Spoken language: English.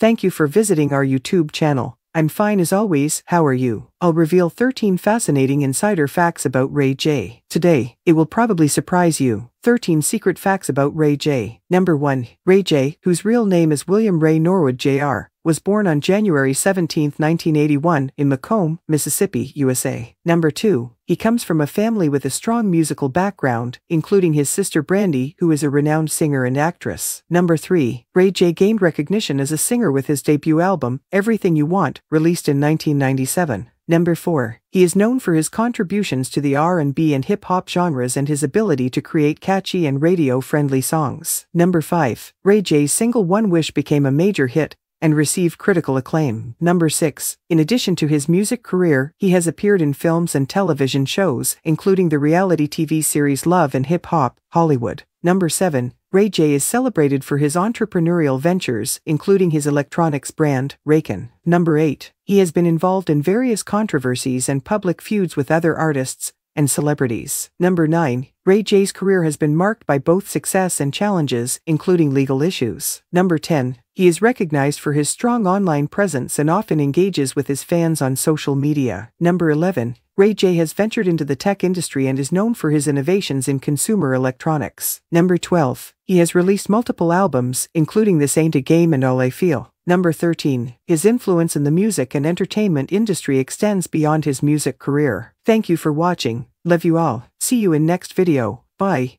Thank you for visiting our YouTube channel. I'm fine as always, how are you? I'll reveal 13 fascinating insider facts about Ray J. Today, it will probably surprise you. 13 secret facts about Ray J. Number 1. Ray J, whose real name is William Ray Norwood Jr., was born on January 17, 1981, in McComb, Mississippi, USA. Number 2. He comes from a family with a strong musical background, including his sister Brandy, who is a renowned singer and actress. Number 3. Ray J gained recognition as a singer with his debut album, Everything You Want, released in 1997. Number 4. He is known for his contributions to the R&B and hip-hop genres and his ability to create catchy and radio-friendly songs. Number 5. Ray J's single One Wish became a major hit, and received critical acclaim. Number 6. In addition to his music career, he has appeared in films and television shows, including the reality TV series Love and Hip Hop, Hollywood. Number 7. Ray J is celebrated for his entrepreneurial ventures, including his electronics brand, Raycon. Number 8. He has been involved in various controversies and public feuds with other artists, and celebrities. Number 9. Ray J's career has been marked by both success and challenges, including legal issues. Number 10. He is recognized for his strong online presence and often engages with his fans on social media. Number 11. Ray J has ventured into the tech industry and is known for his innovations in consumer electronics. Number 12. He has released multiple albums, including This Ain't a Game and All I Feel. Number 13. His influence in the music and entertainment industry extends beyond his music career. Thank you for watching. Love you all. See you in next video. Bye.